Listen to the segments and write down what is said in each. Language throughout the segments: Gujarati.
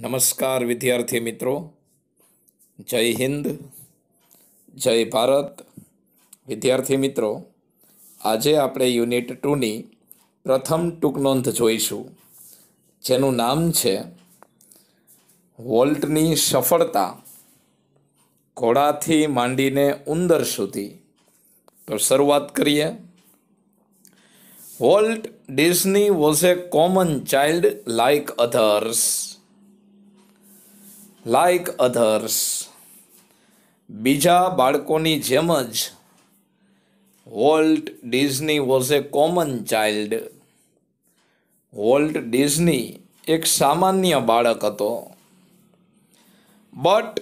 નમસ્કાર વિદ્યાર્થી મિત્રો. જય હિન્દ, જય ભારત. વિદ્યાર્થી મિત્રો, આજે આપણે યુનિટ ટુની પ્રથમ ટૂંકનોંધ જોઈશું, જેનું નામ છે વોલ્ટની સફળતા ઘોડાથી માંડીને ઉંદર સુધી. તો શરૂઆત કરીએ. Walt Disney was a common child like others. Like others બીજા બાળકોની જેમ જ Walt Disney was a common child Walt Disney એક સામાન્ય બાળક હતો. But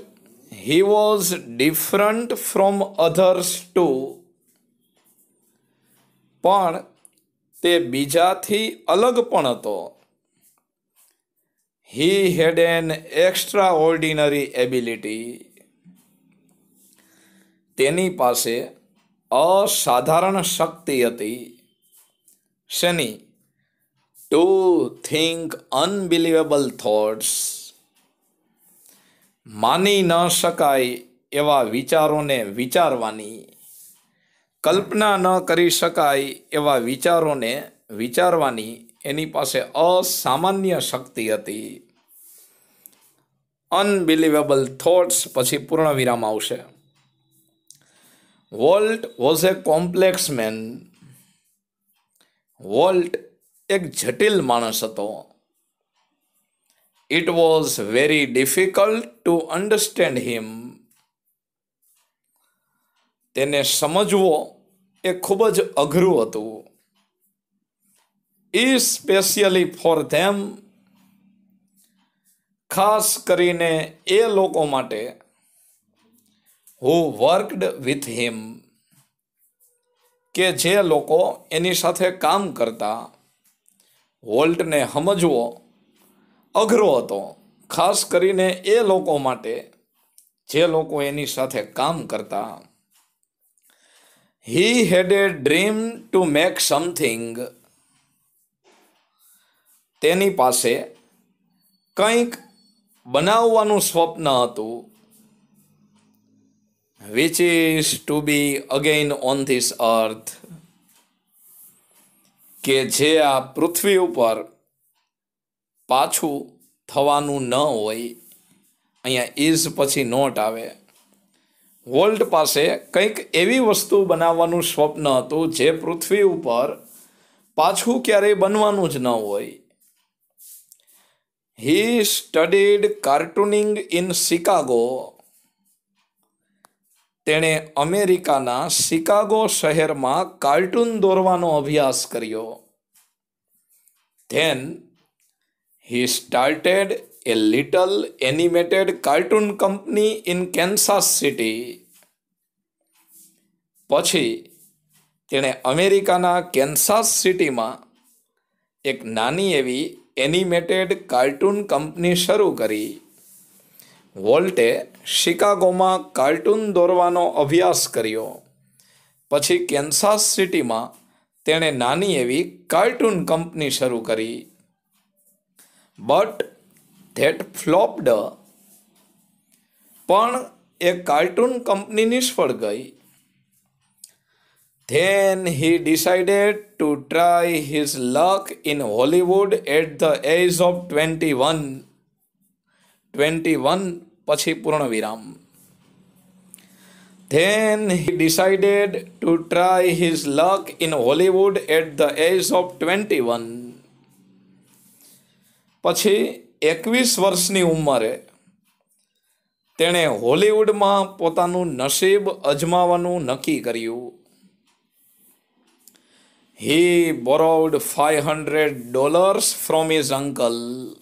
he was different from others too પણ તે બીજાથી અલગ પણ હતો. Had an extraordinary ability તેની પાસે અસાધારણ શક્તિ હતી. શેની? ટુ થિંક અનબિલિવેબલ થોટ્સ માની ન શકાય એવા વિચારોને વિચારવાની. કલ્પના ન કરી શકાય એવા વિચારોને વિચારવાની એની પાસે અસામાન્ય શક્તિ હતી. અનબિલિવેબલ થોટ્સ પછી પૂર્ણ વિરામ આવશે. Walt was a complex man Walt એક જટિલ માણસ હતો. It was very difficult to understand him તેને સમજવો એ ખૂબ જ અઘરું હતું. ઈ સ્પેશિયલી ફોર ધેમ ખાસ કરીને એ લોકો માટે હુ વર્કડ વિથ હિમ કે જે લોકો એની સાથે કામ કરતા, વોલ્ટને સમજવો અઘરો હતો. ખાસ કરીને એ લોકો માટે જે લોકો એની સાથે કામ કરતા he had a dream to make something તેની પાસે કંઈક બનાવવાનું સ્વપ્ન હતું. Which is to be again on this earth કે જે આ પૃથ્વી ઉપર પાછું થવાનું ન હોય. અહીંયા ઇઝ પછી નોટ આવે. વર્લ્ડ પાસે કંઈક એવી વસ્તુ બનાવવાનું સ્વપ્ન હતું જે પૃથ્વી ઉપર પાછું ક્યારેય બનવાનું જ ન હોય. He studied cartooning in Chicago તેણે અમેરિકાના શિકાગો શહેરમાં કાર્ટૂન દોરવાનો અભ્યાસ કર્યો. Then he started a little animated cartoon company in Kansas City પછી, તેણે અમેરિકાના કેન્સાસ સિટીમાં એક નાની એવી એનિમેટેડ કાર્ટૂન કંપની શરૂ કરી. વોલ્ટે શિકાગોમાં કાર્ટૂન દોરવાનો અભ્યાસ કર્યો. પછી કેન્સાસ સિટીમાં તેણે નાની એવી કાર્ટૂન કંપની શરૂ કરી. બટ ધેટ ફ્લોપ્ડ પણ એ કાર્ટૂન કંપની નિષ્ફળ ગઈ. Then he decided to try his luck in Hollywood age of twenty one twenty one પછી પૂર્ણ વિરામ then he decided to try his luck in Hollywood at the age twenty one પછી એકવીસ વર્ષની ઉંમરે તેણે હોલિવૂડમાં પોતાનું નસીબ અજમાવાનું નક્કી કર્યું. He borrowed five hundred dollars from uncle.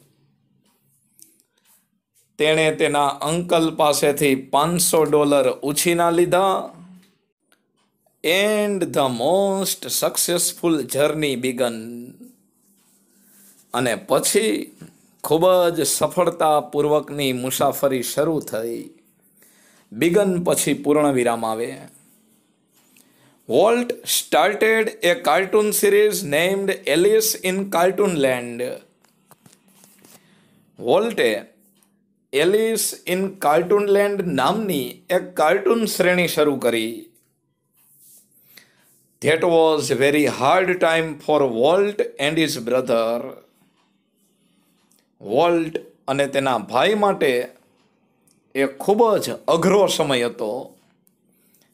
તેણે તેના અંકલ પાસેથી પાંચસો ડોલર ઉછીના લીધા. And the most successful journey began અને પછી ખૂબ જ સફળતાપૂર્વકની મુસાફરી શરૂ થઈ. બિગન પછી પૂર્ણ વિરામ આવે. Walt started a cartoon series named Alice in cartoon land વોલ્ટે Alice in Cartoonland નામની એક કાર્ટૂન શ્રેણી શરૂ કરી. That was very hard time for Walt and his brother Walt અને તેના ભાઈ માટે એ ખૂબ જ અઘરો સમય હતો.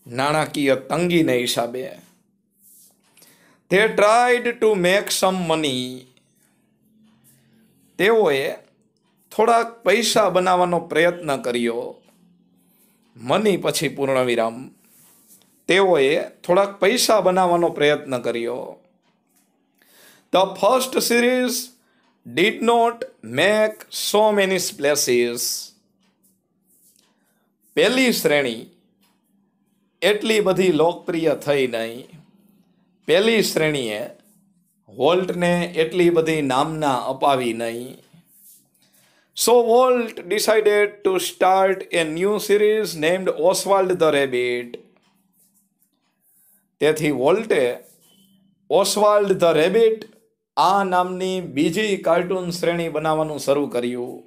નાણાકીય તંગીને હિસાબે. તે tried to make some money તેઓએ થોડાક પૈસા બનાવવાનો પ્રયત્ન કર્યો. મની પછી પૂર્ણ વિરામ તેઓએ થોડાક પૈસા બનાવવાનો પ્રયત્ન કર્યો. The first series did not make so many splashes પહેલી શ્રેણી એટલી બધી લોકપ્રિય થઈ નહીં. પહેલી શ્રેણીએ વોલ્ટને એટલી બધી નામના અપાવી નહીં. So Walt decided to start a new series named Oswald the rabbit તેથી વોલ્ટે ઓસવાલ્ડ ધ રેબિટ આ નામની બીજી કાર્ટૂન શ્રેણી બનાવવાનું શરૂ કર્યું.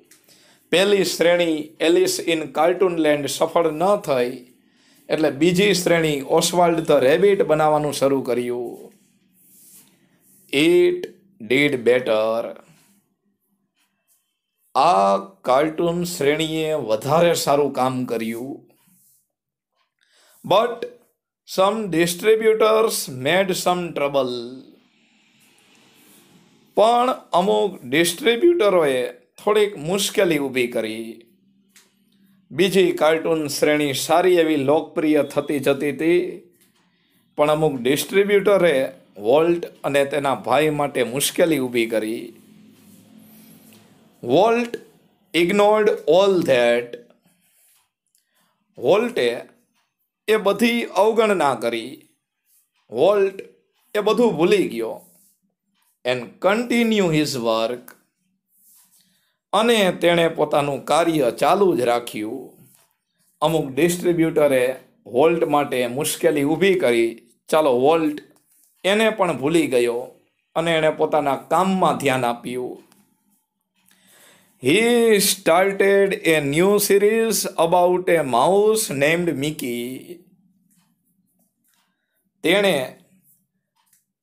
પહેલી શ્રેણી એલિસ ઇન કાર્ટૂન લેન્ડ સફળ ન થઈ. એટલે બીજી શ્રેણી ઓસવાલ્ડ ધ રેબિટ બનાવવાનું શરૂ કર્યું. ઇટ ડીડ બેટર આ કાર્ટૂન શ્રેણીએ વધારે સારું કામ કર્યું. But some distributors made some trouble પણ અમુક ડિસ્ટ્રીબ્યુટરોએ થોડીક મુશ્કેલી ઊભી કરી. બીજી કાર્ટૂન શ્રેણી સારી એવી લોકપ્રિય થતી જતી હતી. પણ અમુક ડિસ્ટ્રીબ્યુટરે વોલ્ટ અને તેના ભાઈ માટે મુશ્કેલી ઊભી કરી. Walt ignored all that. વોલ્ટે એ બધી અવગણના કરી. વોલ્ટ એ બધું ભૂલી ગયો. And continue his work. અને તેણે પોતાનું કાર્ય ચાલુ જ રાખ્યું. અમુક ડિસ્ટ્રીબ્યુટરે વોલ્ટ માટે મુશ્કેલી ઊભી કરી, ચાલો વોલ્ટ એને પણ ભૂલી ગયો અને એણે પોતાના કામમાં ધ્યાન આપ્યું. He started a new series about a mouse named Mickey તેણે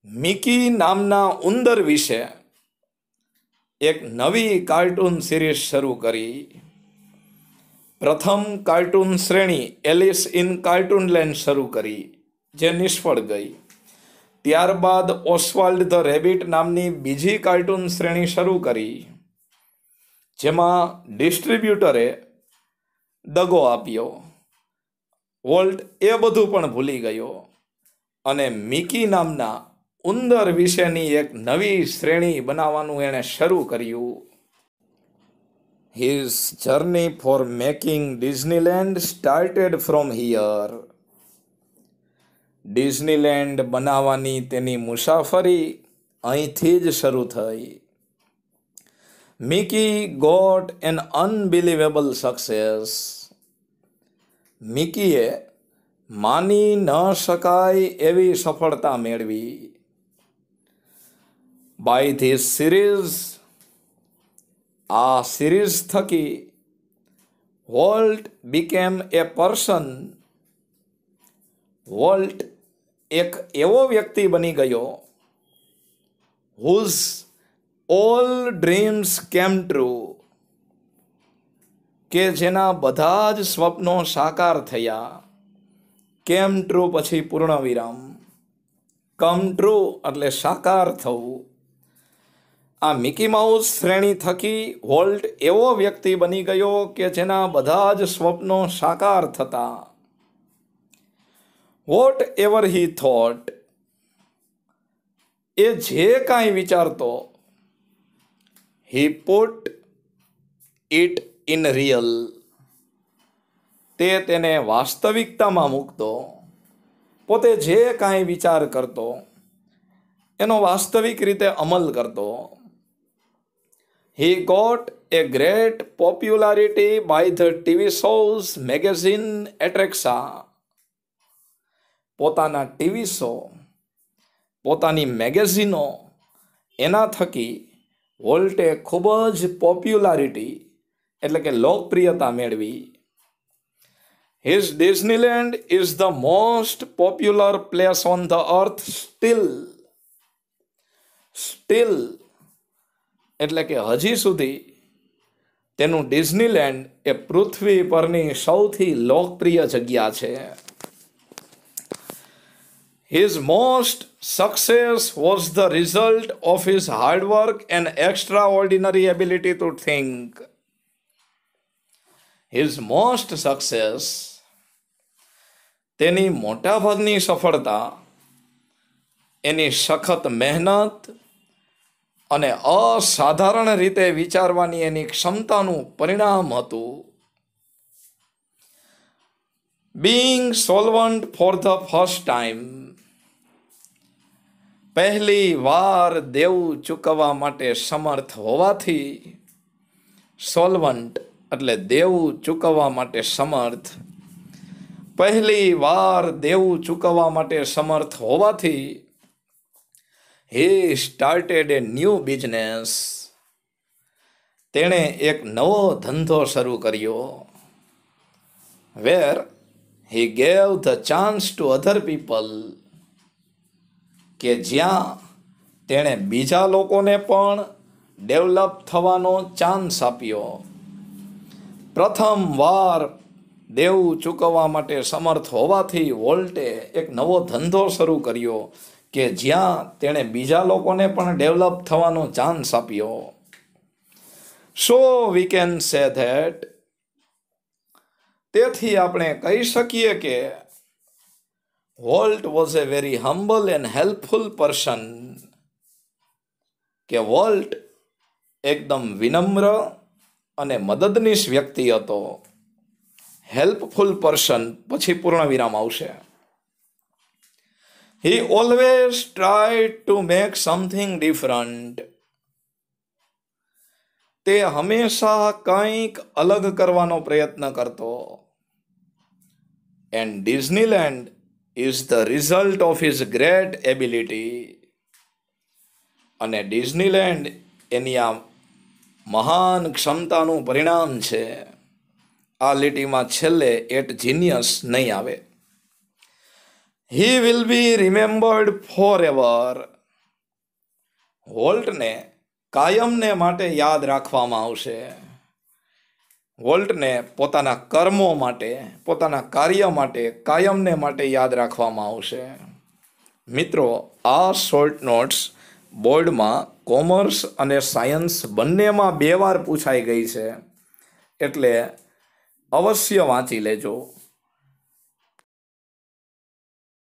મિકી નામના ઉંદર વિશે એક નવી કાર્ટૂન સિરીઝ શરૂ કરી. પ્રથમ કાર્ટૂન શ્રેણી એલિસ ઇન કાર્ટૂન લેન્ડ શરૂ કરી, જે નિષ્ફળ ગઈ. ત્યારબાદ ઓસ્વાલ્ડ ધ રેબિટ નામની બીજી કાર્ટૂન શ્રેણી શરૂ કરી, જેમાં ડિસ્ટ્રીબ્યુટરે દગો આપ્યો. વોલ્ટ એ બધું પણ ભૂલી ગયો અને મિકી નામના ઉંદર વિશેની એક નવી શ્રેણી બનાવવાનું એણે શરૂ કર્યું. His journey for making Disneyland started from here Disneyland બનાવવાની તેની મુસાફરી અહીંથી જ શરૂ થઈ. Mickey got an unbelievable success મિકીએ માની ન શકાય એવી સફળતા મેળવી. બાય ધીસ સિરીઝ આ સિરીઝ થકી Walt became a person Walt એક એવો વ્યક્તિ બની ગયો whose all dreams came true કે જેના બધા જ સ્વપ્નો સાકાર થયા કેમ ટ્રુ પછી પૂર્ણ વિરામ. કમ ટ્રુ એટલે સાકાર થવું. આ મિકી માઉસ શ્રેણી થકી વોલ્ટ એવો વ્યક્તિ બની ગયો કે જેના બધા જ સ્વપ્નો સાકાર થતા. Whatever he thought? એ જે કાંઈ વિચારતો, he put it in real. તે તેને વાસ્તવિકતામાં મૂકતો, પોતે જે કાંઈ વિચાર કરતો, એનો વાસ્તવિક રીતે અમલ કરતો. He got a great popularity by the TV shows magazine એટ્રેક્સા પોતાના ટીવી શો પોતાની મેગેઝિનો એના થકી વોલ્ટે ખૂબ જ પોપ્યુલારિટી એટલે કે લોકપ્રિયતા મેળવી. His Disneyland is the most popular place on the earth still still એટલે કે હજી સુધી તેનું ડિઝનીલેન્ડ એ પૃથ્વી પરની સૌથી લોકપ્રિય જગ્યા છે His most success was the result of his hard work and extraordinary ability to think. His most success તેની મોટાભાગની સફળતા એની સખત મહેનત અને અસાધારણ રીતે વિચારવાની એની ક્ષમતાનું પરિણામ હતું. Being solvent for the first time પહેલી વાર દેવું ચૂકવવા માટે સમર્થ હોવાથી સોલ્વન્ટ એટલે દેવું ચૂકવવા માટે સમર્થ. પહેલી વાર દેવું ચૂકવવા માટે સમર્થ હોવાથી હે સ્ટાર્ટેડ એ ન્યૂ બિઝનેસ તેણે એક નવો ધંધો શરૂ કર્યો where he gave the chance to other people કે જ્યાં તેણે બીજા લોકોને પણ ડેવલપ થવાનો ચાન્સ આપ્યો. પ્રથમ વાર દેવું ચૂકવવા માટે સમર્થ હોવાથી વોલ્ટે એક નવો ધંધો શરૂ કર્યો કે જ્યાં તેણે બીજા લોકોને પણ ડેવલપ થવાનો ચાન્સ આપ્યો. સો વી કેન સે ધેટ તેથી આપણે કહી શકીએ કે Walt was a very humble and helpful person કે વોલ્ટ એકદમ વિનમ્ર અને મદદનીશ વ્યક્તિ હતો. હેલ્પફુલ પર્સન પછી પૂર્ણ વિરામ આવશે. He always try to make something different તે હંમેશા કંઈક અલગ કરવાનો પ્રયત્ન કરતો. And Disneyland is the result of his great ability અને ડિઝનીલેન્ડ એની આ મહાન ક્ષમતાનું પરિણામ છે. આ લીટીમાં છેલ્લે એટ જીનિયસ નહીં આવે. He will be remembered forever વોલ્ટને કાયમને માટે યાદ રાખવામાં આવશે. વોલ્ટને પોતાના કર્મો માટે, પોતાના કાર્ય માટે, કાયમને માટે યાદ રાખવામાં આવશે. મિત્રો, આ શોર્ટ નોટ્સ બોર્ડમાં કોમર્સ અને સાયન્સ બંનેમાં બે વાર પૂછાઈ ગઈ છે. એટલે અવશ્ય વાંચી લેજો.